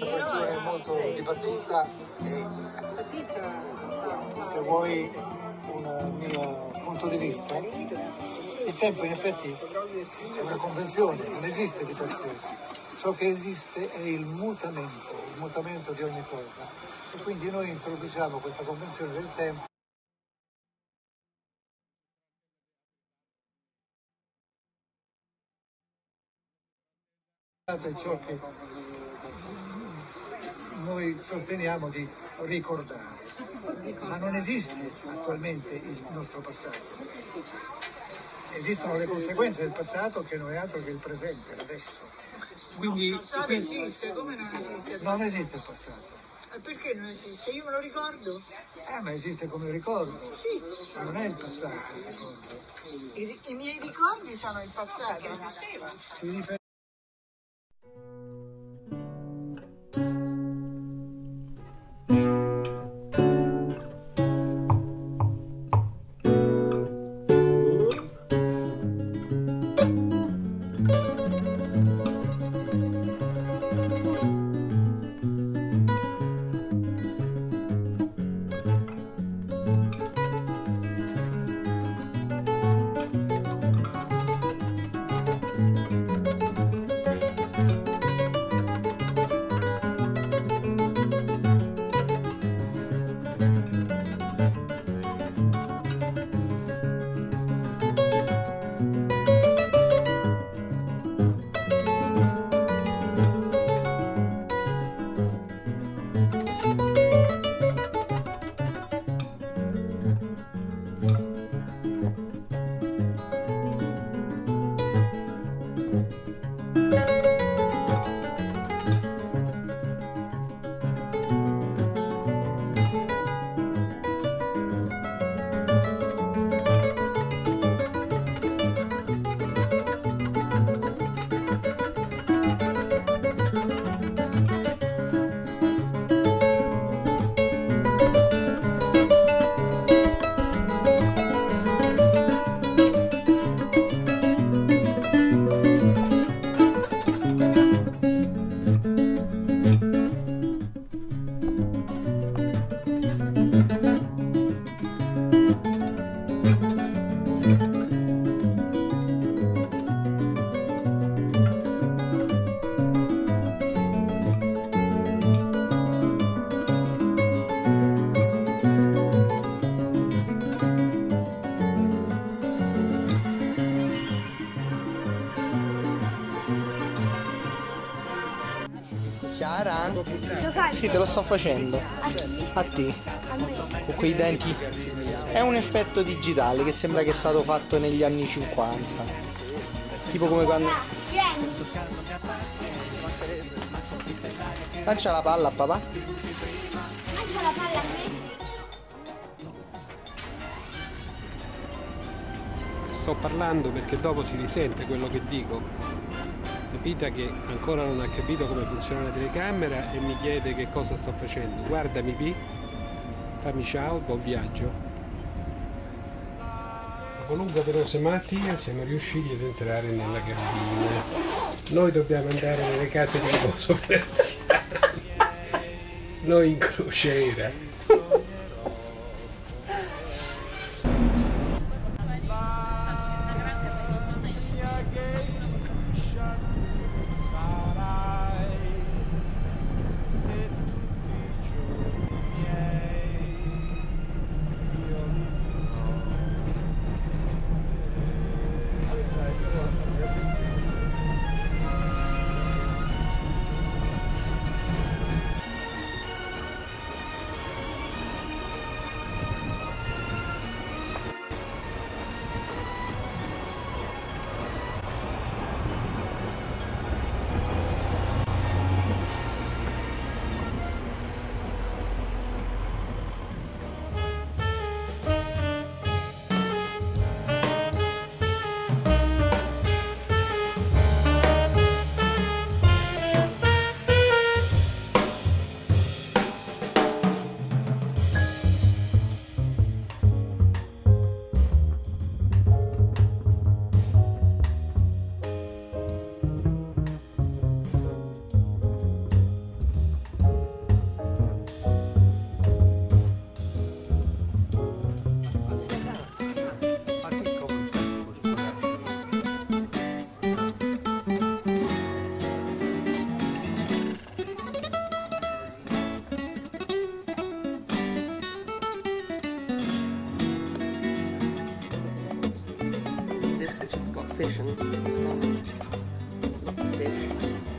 Una questione molto dibattuta e se vuoi un mio punto di vista, il tempo in effetti è una convenzione, non esiste di per sé. Ciò che esiste è il mutamento, il mutamento di ogni cosa. E quindi noi introduciamo questa convenzione del tempo. è ciò che noi sosteniamo di ricordare, ma non esiste attualmente il nostro passato. Esistono le conseguenze del passato che non è altro che il presente, l'adesso. Quindi, Il passato quindi- esiste, come non esiste? Non esiste il passato. E perché non esiste? Io me lo ricordo. Eh, ma esiste come ricordo, Sì, ma non è il passato il ricordo. i, i miei ricordi sono il passato. esisteva. Chiara? Lo fai? Sì, te lo sto facendo. A chi? A te. A me. Con quei denti. È un effetto digitale che sembra che è stato fatto negli anni 50. Tipo come quando. Ah. Lancia la palla a papà. Lancia la palla a me. sto parlando perché dopo si risente quello che dico. Capita che ancora non ha capito come funziona la telecamera e mi chiede che cosa sto facendo. Guardami Pi, fammi ciao, buon viaggio. Dopo lunga veloce malattia siamo riusciti ad entrare nella cabina. Noi dobbiamo andare nelle case di riposo per anziani. Noi in crociera. fishing. It's a fish.